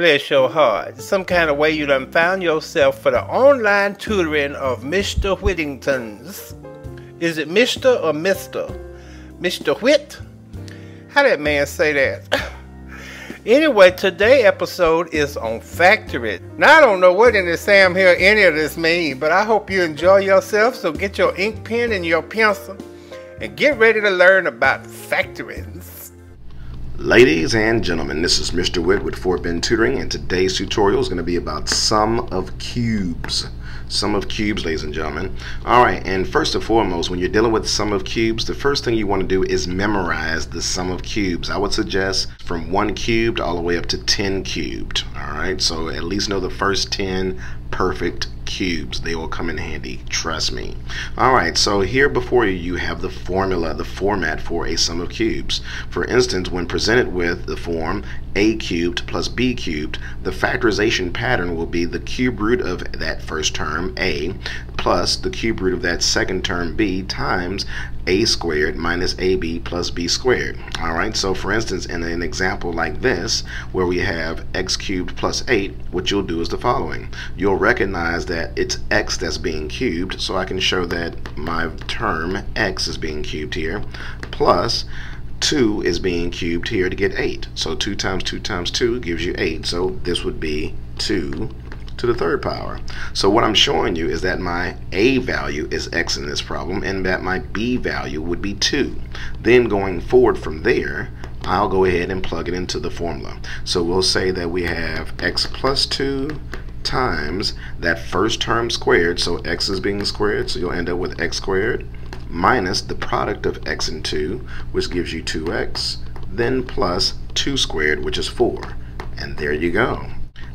Bless your heart. Some kind of way you done found yourself for the online tutoring of Mr. Whittington's. Is it Mr. or Mr.? Mr. Whitt? How that man say that? anyway, today episode is on factory. Now I don't know what in the Sam here any of this mean, but I hope you enjoy yourself. So get your ink pen and your pencil and get ready to learn about factories. Ladies and gentlemen, this is Mr. Whitt with Fort Bend Tutoring, and today's tutorial is going to be about sum of cubes. Sum of cubes, ladies and gentlemen. Alright, and first and foremost, when you're dealing with sum of cubes, the first thing you want to do is memorize the sum of cubes. I would suggest from 1 cubed all the way up to 10 cubed. Alright, so at least know the first 10 perfect cubes. They will come in handy, trust me. Alright, so here before you, you have the formula, the format for a sum of cubes. For instance, when presented with the form a cubed plus b cubed, the factorization pattern will be the cube root of that first term, a, plus the cube root of that second term, b, times a squared minus ab plus b squared. Alright, so for instance, in an example like this, where we have x cubed plus 8, what you'll do is the following. You'll recognize that it's x that's being cubed, so I can show that my term x is being cubed here, plus 2 is being cubed here to get 8. So 2 times 2 times 2 gives you 8. So this would be 2 to the third power. So what I'm showing you is that my A value is X in this problem and that my B value would be 2. Then going forward from there, I'll go ahead and plug it into the formula. So we'll say that we have X plus 2 times that first term squared, so X is being squared, so you'll end up with X squared, minus the product of X and 2, which gives you 2X, then plus 2 squared, which is 4. And there you go.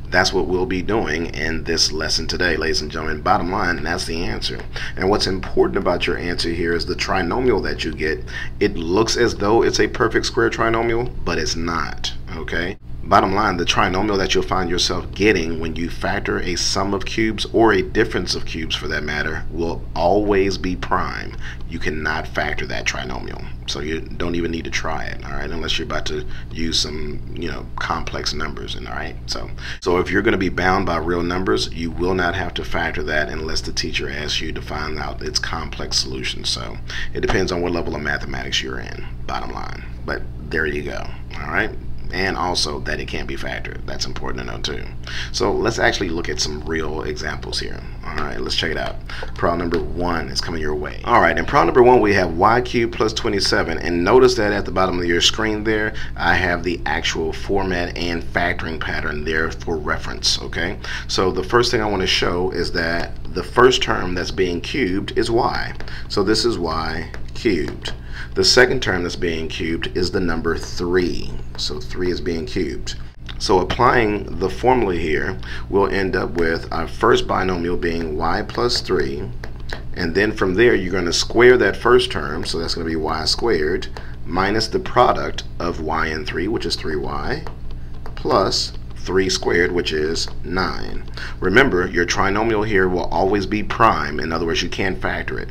That's what we'll be doing in this lesson today, ladies and gentlemen. Bottom line, and that's the answer. And what's important about your answer here is the trinomial that you get. It looks as though it's a perfect square trinomial, but it's not, okay? Bottom line, the trinomial that you'll find yourself getting when you factor a sum of cubes or a difference of cubes for that matter will always be prime. You cannot factor that trinomial. So you don't even need to try it, all right, unless you're about to use some, you know, complex numbers, and all right. So, so if you're going to be bound by real numbers, you will not have to factor that unless the teacher asks you to find out its complex solution. So, it depends on what level of mathematics you're in. Bottom line, but there you go. All right and also that it can't be factored. That's important to know too. So let's actually look at some real examples here. All right, let's check it out. Problem number one is coming your way. All right, in problem number one, we have y cubed plus 27. And notice that at the bottom of your screen there, I have the actual format and factoring pattern there for reference, okay? So the first thing I want to show is that the first term that's being cubed is y. So this is y cubed. The second term that's being cubed is the number 3. So 3 is being cubed. So applying the formula here, we'll end up with our first binomial being y plus 3. And then from there, you're going to square that first term, so that's going to be y squared, minus the product of y and 3, which is 3y, plus 3 squared, which is 9. Remember, your trinomial here will always be prime. In other words, you can't factor it.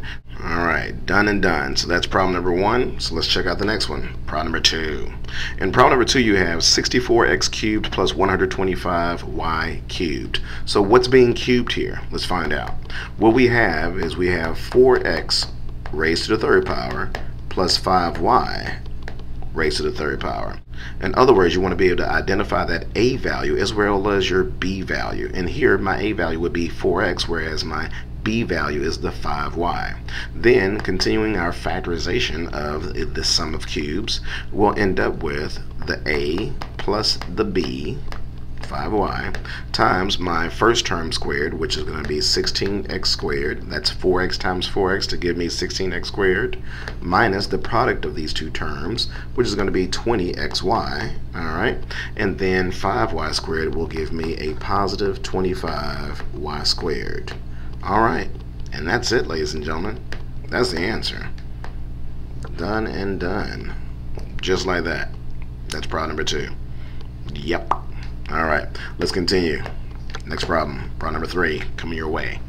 Right, done and done. So that's problem number one. So let's check out the next one. Problem number two. In problem number two, you have 64x cubed plus 125y cubed. So what's being cubed here? Let's find out. What we have is we have 4x raised to the third power plus 5y raised to the third power. In other words, you want to be able to identify that a value as well as your b value. And here, my a value would be 4x, whereas my b value is the 5y. Then, continuing our factorization of the sum of cubes, we'll end up with the a plus the b 5y times my first term squared, which is going to be 16x squared. That's 4x times 4x to give me 16x squared, minus the product of these two terms, which is going to be 20xy. All right, and then 5y squared will give me a positive 25y squared. All right, and that's it, ladies and gentlemen. That's the answer. Done and done. Just like that. That's problem number two. Yep. All right, let's continue. Next problem, problem number three, coming your way.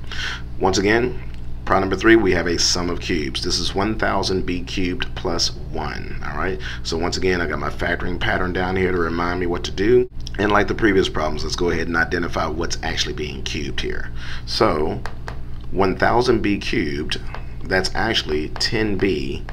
Once again, Problem number three, we have a sum of cubes. This is 1000b cubed plus 1. All right. So once again, I got my factoring pattern down here to remind me what to do. And like the previous problems, let's go ahead and identify what's actually being cubed here. So 1000b cubed, that's actually 10b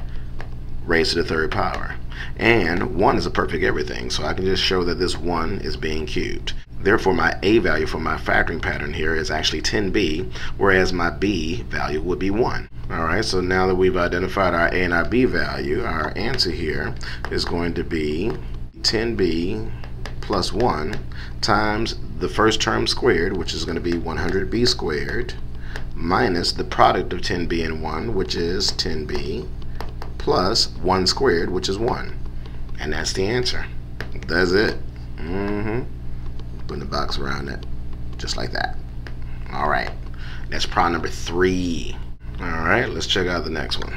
raised to the third power. And 1 is a perfect everything, so I can just show that this 1 is being cubed. Therefore, my A value for my factoring pattern here is actually 10B, whereas my B value would be 1. All right, so now that we've identified our A and our B value, our answer here is going to be 10B plus 1 times the first term squared, which is going to be 100B squared, minus the product of 10B and 1, which is 10B, plus 1 squared, which is 1. And that's the answer. That's it. Mm-hmm putting the box around it just like that all right that's problem number three all right let's check out the next one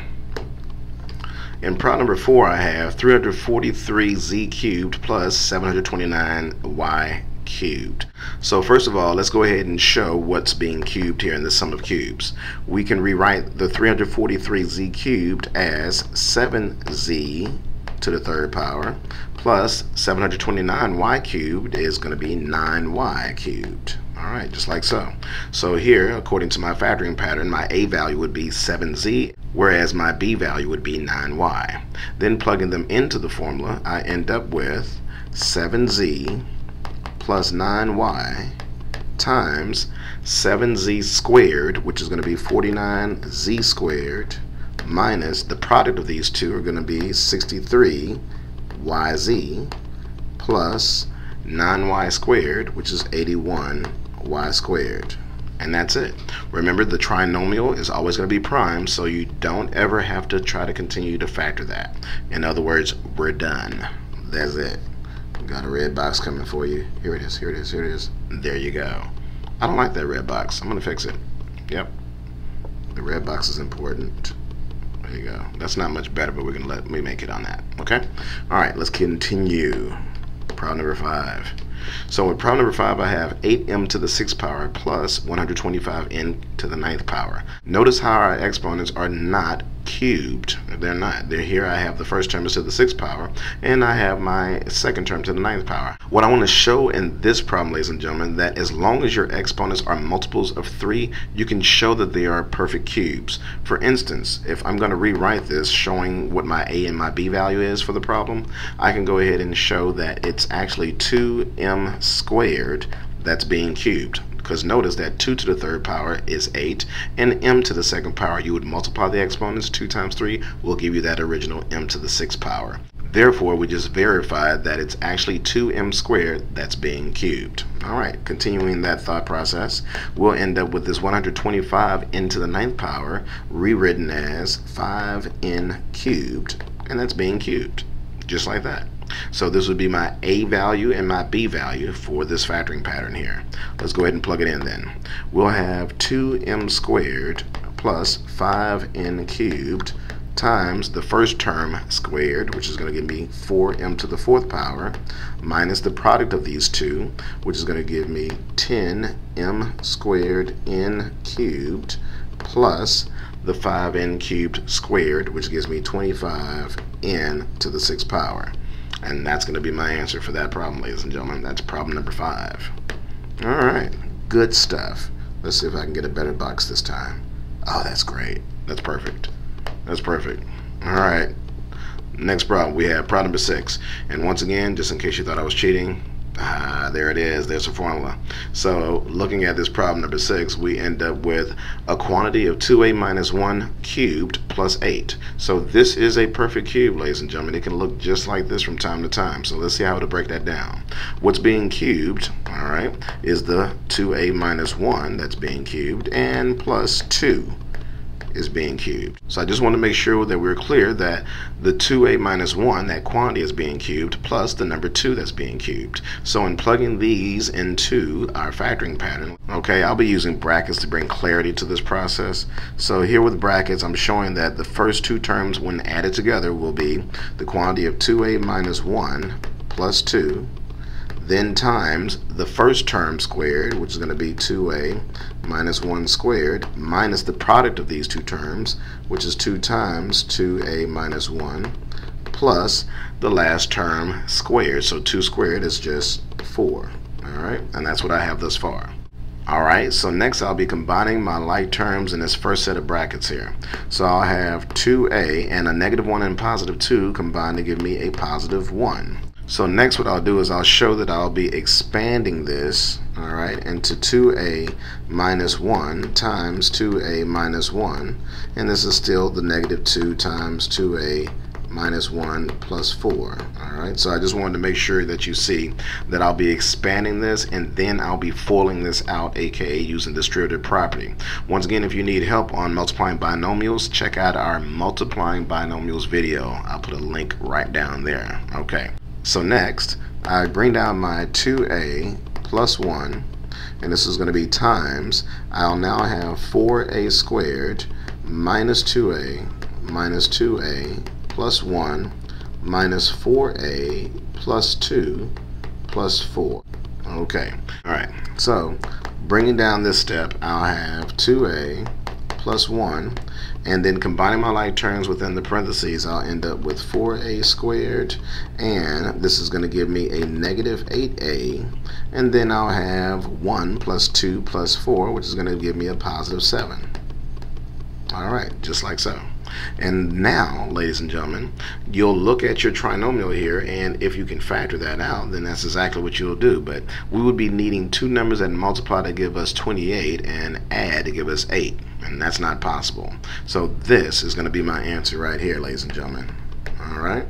in problem number four I have 343z cubed plus 729y cubed. So first of all, let's go ahead and show what's being cubed here in the sum of cubes. We can rewrite the 343z cubed as 7z to the third power plus 729y cubed is going to be 9y cubed. All right, just like so. So here, according to my factoring pattern, my A value would be 7z, whereas my B value would be 9y. Then plugging them into the formula, I end up with 7z plus 9y times 7z squared, which is going to be 49z squared, minus the product of these two are going to be 63 yz plus 9y squared, which is 81y squared. And that's it. Remember, the trinomial is always going to be prime, so you don't ever have to try to continue to factor that. In other words, we're done. That's it. Got a red box coming for you. Here it is, here it is, here it is. There you go. I don't like that red box. I'm going to fix it. Yep. The red box is important. There you go. That's not much better, but we're going to let me make it on that. Okay? All right, let's continue. Problem number five. So with problem number five, I have 8m to the sixth power plus 125n to the ninth power. Notice how our exponents are not cubed. They're not. They're here. I have the first term is to the sixth power, and I have my second term to the ninth power. What I want to show in this problem, ladies and gentlemen, that as long as your exponents are multiples of three, you can show that they are perfect cubes. For instance, if I'm going to rewrite this showing what my A and my B value is for the problem, I can go ahead and show that it's actually 2m squared that's being cubed because notice that 2 to the third power is 8 and m to the second power you would multiply the exponents 2 times 3 will give you that original m to the sixth power. Therefore we just verified that it's actually 2m squared that's being cubed. Alright continuing that thought process we'll end up with this 125 n to the ninth power rewritten as 5n cubed and that's being cubed just like that so this would be my A value and my B value for this factoring pattern here. Let's go ahead and plug it in then. We'll have 2m squared plus 5n cubed times the first term squared, which is going to give me 4m to the fourth power, minus the product of these two, which is going to give me 10m squared n cubed, plus the 5n cubed squared, which gives me 25n to the sixth power. And that's going to be my answer for that problem, ladies and gentlemen. That's problem number five. All right, good stuff. Let's see if I can get a better box this time. Oh, that's great. That's perfect. That's perfect. All right. Next problem, we have problem number six. And once again, just in case you thought I was cheating, Ah, there it is. There's a formula. So looking at this problem number six, we end up with a quantity of 2a minus 1 cubed plus 8. So this is a perfect cube, ladies and gentlemen. It can look just like this from time to time. So let's see how to break that down. What's being cubed, all right, is the 2a minus 1 that's being cubed and plus 2 is being cubed. So I just want to make sure that we're clear that the 2a minus 1, that quantity is being cubed, plus the number 2 that's being cubed. So in plugging these into our factoring pattern, okay, I'll be using brackets to bring clarity to this process. So here with brackets, I'm showing that the first two terms when added together will be the quantity of 2a minus 1 plus 2 then times the first term squared, which is going to be 2a minus 1 squared, minus the product of these two terms, which is 2 times 2a minus 1, plus the last term squared. So 2 squared is just 4. All right, and that's what I have thus far. Alright, so next I'll be combining my like terms in this first set of brackets here. So I'll have 2a and a negative 1 and positive 2 combined to give me a positive 1. So next what I'll do is I'll show that I'll be expanding this, alright, into 2a minus 1 times 2a minus 1. And this is still the negative 2 times 2a minus 1 plus 4. Alright, so I just wanted to make sure that you see that I'll be expanding this and then I'll be foiling this out, aka using distributive property. Once again, if you need help on multiplying binomials, check out our multiplying binomials video. I'll put a link right down there. Okay, so next, I bring down my 2a plus 1 and this is going to be times, I'll now have 4a squared minus 2a minus 2a plus 1 minus 4a plus 2 plus 4. Okay, alright, so bringing down this step, I'll have 2a plus 1, and then combining my like terms within the parentheses, I'll end up with 4a squared, and this is going to give me a negative 8a, and then I'll have 1 plus 2 plus 4, which is going to give me a positive 7. Alright, just like so. And now, ladies and gentlemen, you'll look at your trinomial here, and if you can factor that out, then that's exactly what you'll do. But we would be needing two numbers that multiply to give us 28 and add to give us 8, and that's not possible. So this is going to be my answer right here, ladies and gentlemen. All right?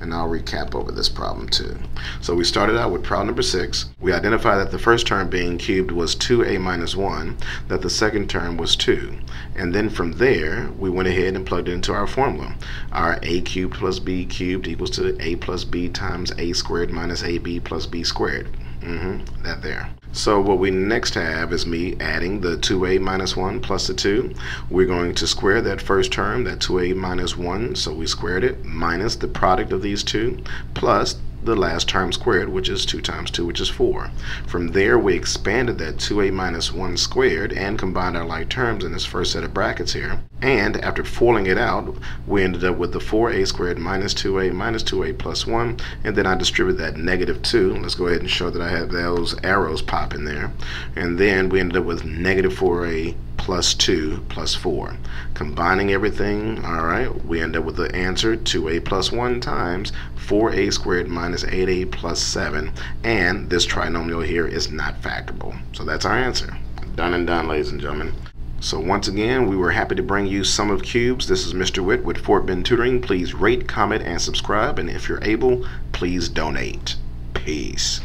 And I'll recap over this problem too. So we started out with problem number 6. We identified that the first term being cubed was 2a minus 1, that the second term was 2. And then from there, we went ahead and plugged into our formula. Our a cubed plus b cubed equals to a plus b times a squared minus ab plus b squared. Mm-hmm, that there. So what we next have is me adding the 2a minus 1 plus the 2. We're going to square that first term, that 2a minus 1, so we squared it, minus the product of these two, plus the last term squared, which is 2 times 2, which is 4. From there, we expanded that 2a minus 1 squared and combined our like terms in this first set of brackets here. And after foiling it out, we ended up with the 4a squared minus 2a minus 2a plus 1. And then I distributed that negative 2. Let's go ahead and show that I have those arrows pop in there. And then we ended up with negative 4a plus 2 plus 4. Combining everything, all right, we end up with the answer 2a plus 1 times 4a squared minus 8a plus 7. And this trinomial here is not factorable. So that's our answer. Done and done, ladies and gentlemen. So once again, we were happy to bring you Sum of Cubes. This is Mr. Whitt with Fort Bend Tutoring. Please rate, comment, and subscribe. And if you're able, please donate. Peace.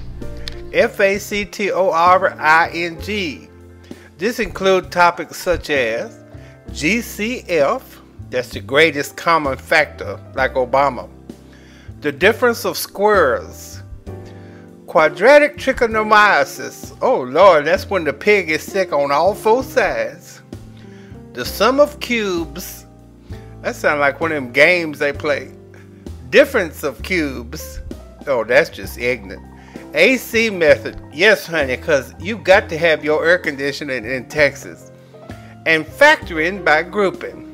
F A C T O R I N G this includes topics such as GCF, that's the greatest common factor, like Obama, the difference of squares, quadratic trichomoniasis, oh Lord, that's when the pig is sick on all four sides, the sum of cubes, that sounds like one of them games they play, difference of cubes, oh, that's just ignorant. AC method. Yes, honey, because you got to have your air conditioning in Texas. And factoring by grouping.